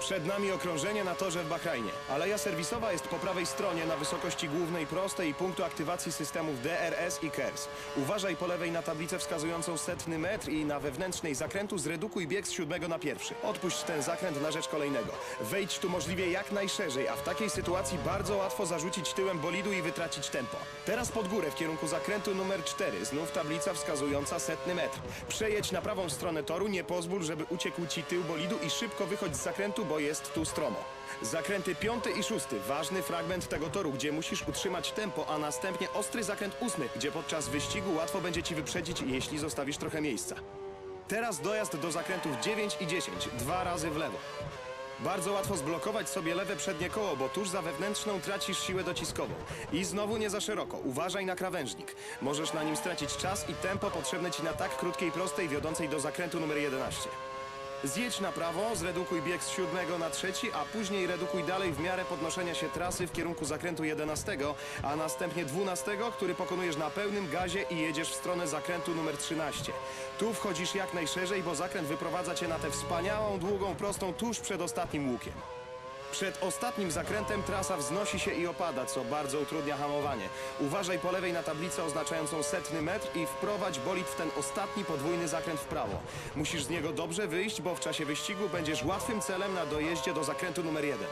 Przed nami okrążenie na torze w Bahrajnie. Aleja serwisowa jest po prawej stronie na wysokości głównej prostej i punktu aktywacji systemów DRS i KERS. Uważaj po lewej na tablicę wskazującą setny metr i na wewnętrznej zakrętu zredukuj bieg z siódmego na pierwszy. Odpuść ten zakręt na rzecz kolejnego. Wejdź tu możliwie jak najszerzej, a w takiej sytuacji bardzo łatwo zarzucić tyłem bolidu i wytracić tempo. Teraz pod górę w kierunku zakrętu numer 4. Znów tablica wskazująca setny metr. Przejedź na prawą stronę toru, nie pozwól, żeby uciekł ci tył bolidu i szybko wychodź z zakrętu, bo jest tu stromo. Zakręty piąty i szósty. Ważny fragment tego toru, gdzie musisz utrzymać tempo, a następnie ostry zakręt ósmy, gdzie podczas wyścigu łatwo będzie ci wyprzedzić, jeśli zostawisz trochę miejsca. Teraz dojazd do zakrętów 9 i 10, dwa razy w lewo. Bardzo łatwo zblokować sobie lewe przednie koło, bo tuż za wewnętrzną tracisz siłę dociskową. I znowu nie za szeroko. Uważaj na krawężnik. Możesz na nim stracić czas i tempo potrzebne ci na tak krótkiej prostej wiodącej do zakrętu numer 11. Zjedź na prawo, zredukuj bieg z siódmego na trzeci, a później redukuj dalej w miarę podnoszenia się trasy w kierunku zakrętu 11, a następnie 12, który pokonujesz na pełnym gazie i jedziesz w stronę zakrętu numer 13. Tu wchodzisz jak najszerzej, bo zakręt wyprowadza cię na tę wspaniałą, długą, prostą tuż przed ostatnim łukiem. Przed ostatnim zakrętem trasa wznosi się i opada, co bardzo utrudnia hamowanie. Uważaj po lewej na tablicę oznaczającą setny metr i wprowadź bolid w ten ostatni podwójny zakręt w prawo. Musisz z niego dobrze wyjść, bo w czasie wyścigu będziesz łatwym celem na dojeździe do zakrętu numer jeden.